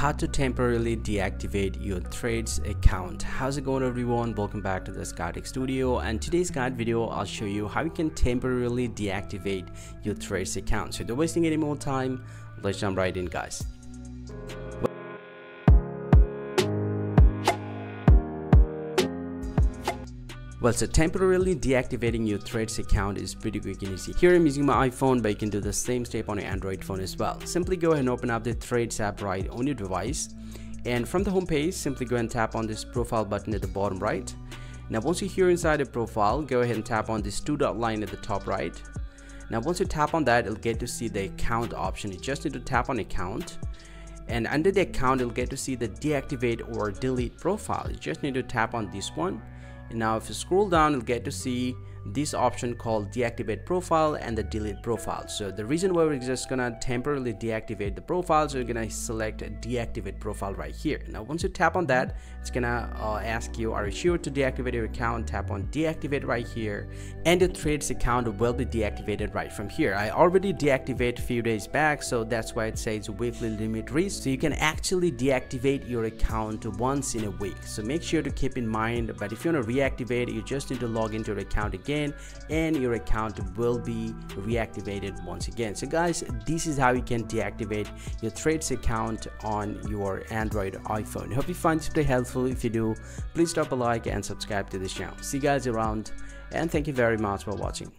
how to temporarily deactivate your Threads account. How's it going everyone? Welcome back to the Sky Tech studio. And today's guide video i'll show you how you can temporarily deactivate your Threads account. So don't wasting any more time. Let's jump right in guys Well, so temporarily deactivating your Threads account is pretty quick and easy. Here I'm using my iPhone, but you can do the same step on your Android phone as well. Simply go ahead and open up the Threads app right on your device. And from the home page, simply go and tap on this profile button at the bottom right. Now, once you're here inside the profile, go ahead and tap on this two dot line at the top right. Now, once you tap on that, you'll get to see the account option. You just need to tap on account and under the account you'll get to see the deactivate or delete profile you just need to tap on this one and now if you scroll down you'll get to see this option called deactivate profile and the delete profile. So the reason why we're just gonna temporarily deactivate the profile so you're gonna select deactivate profile right here. Now once you tap on that it's gonna uh, ask you are you sure to deactivate your account? Tap on deactivate right here and the threads account will be deactivated right from here. I already deactivated a few days back so that's why it says weekly limit reach. So you can actually deactivate your account once in a week. So make sure to keep in mind but if you want to reactivate you just need to log into your account again again and your account will be reactivated once again. So guys this is how you can deactivate your Threads account on your android iphone. Hope you find this video helpful. If you do please drop a like and subscribe to this channel. See you guys around and thank you very much for watching